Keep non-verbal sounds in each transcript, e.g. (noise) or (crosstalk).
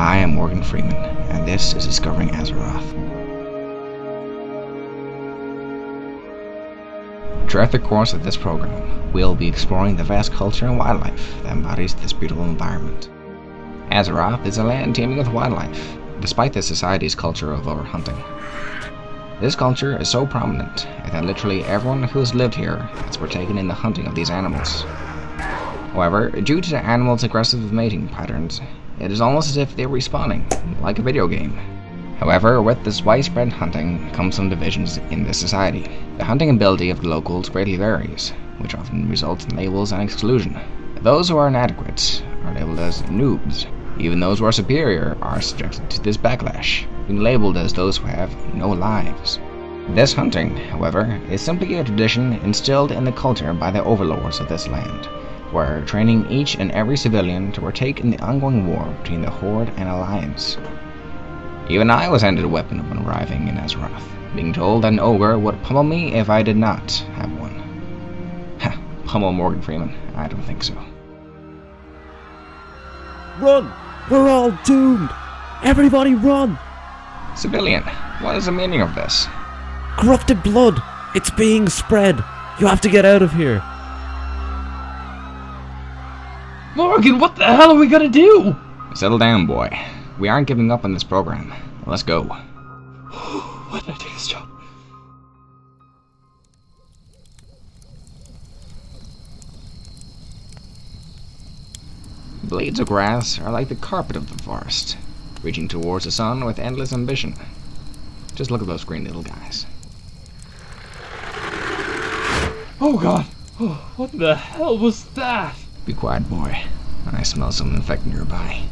I am Morgan Freeman, and this is Discovering Azeroth. Throughout the course of this program, we'll be exploring the vast culture and wildlife that embodies this beautiful environment. Azeroth is a land teeming with wildlife, despite the society's culture of overhunting. This culture is so prominent that literally everyone who has lived here has partaken in the hunting of these animals. However, due to the animals' aggressive mating patterns, it is almost as if they're respawning, like a video game. However, with this widespread hunting comes some divisions in the society. The hunting ability of the locals greatly varies, which often results in labels and exclusion. Those who are inadequate are labeled as noobs. Even those who are superior are subjected to this backlash, being labeled as those who have no lives. This hunting, however, is simply a tradition instilled in the culture by the overlords of this land were training each and every civilian to partake in the ongoing war between the Horde and Alliance. Even I was handed a weapon upon arriving in Azeroth, being told that an ogre would pummel me if I did not have one. Ha, pummel Morgan Freeman? I don't think so. Run! We're all doomed! Everybody run! Civilian, what is the meaning of this? Corrupted blood! It's being spread! You have to get out of here! Morgan, what the hell are we gonna do? Settle down, boy. We aren't giving up on this program. Let's go. I take this job? Blades of grass are like the carpet of the forest, reaching towards the sun with endless ambition. Just look at those green little guys. Oh god. Oh, what the hell was that? Be quiet, boy. I smell some infect nearby.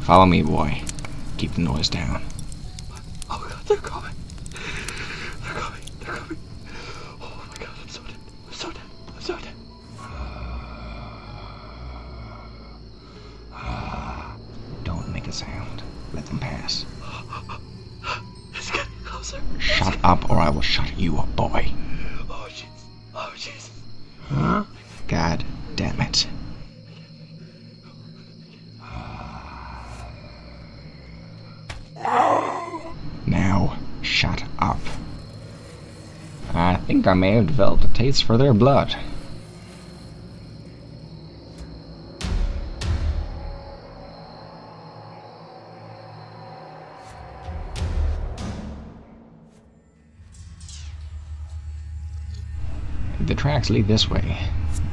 Follow me, boy. Keep the noise down. Oh my god, they're coming. They're coming. They're coming. Oh my god, I'm so dead. I'm so dead. I'm so dead. Closer. Shut up, or I will shut you up, boy. Oh jeez. Oh jeez. Huh? God damn it. Now, shut up. I think I may have developed a taste for their blood. The tracks lead this way.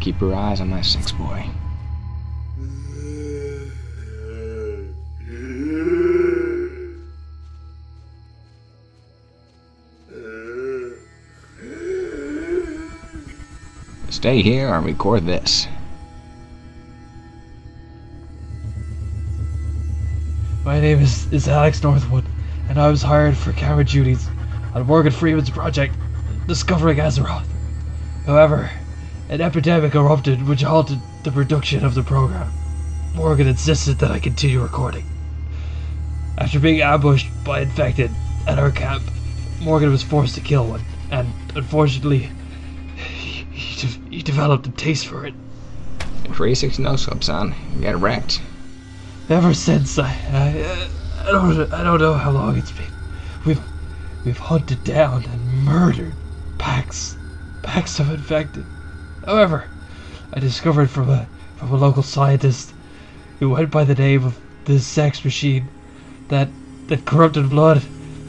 Keep your eyes on my six boy. Stay here and record this. My name is, is Alex Northwood, and I was hired for camera duties on Morgan Freeman's project, Discovering Azeroth. However, an epidemic erupted which halted the production of the program. Morgan insisted that I continue recording. After being ambushed by infected at our camp, Morgan was forced to kill one, and unfortunately, he, he, de- he developed a taste for it. 360 no scope, son. You get wrecked. Ever since, I, I, uh, I don't, I don't know how long it's been. We've, we've hunted down and murdered packs, packs of infected. However, I discovered from a, from a local scientist who went by the name of the Sex Machine that that corrupted blood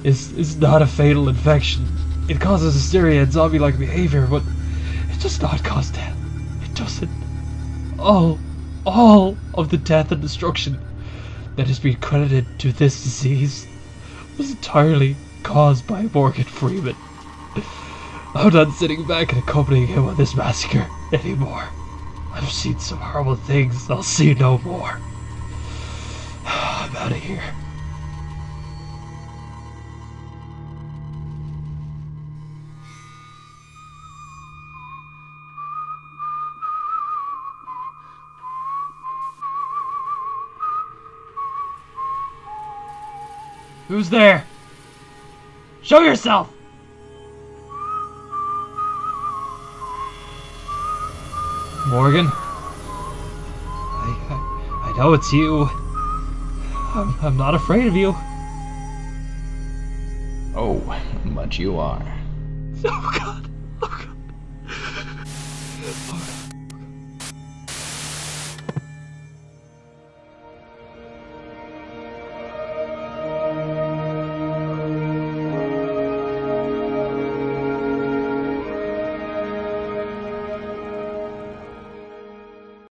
is is not a fatal infection. It causes hysteria and zombie-like behavior, but it does not cause death. It doesn't. All, all of the death and destruction that has been credited to this disease was entirely caused by Morgan Freeman. I'm not sitting back and accompanying him on this massacre anymore. I've seen some horrible things. I'll see no more. (sighs) I'm out of here. Who's there? Show yourself! Morgan. I, I, I know it's you. I'm, I'm not afraid of you. Oh, but you are. (laughs) Oh God.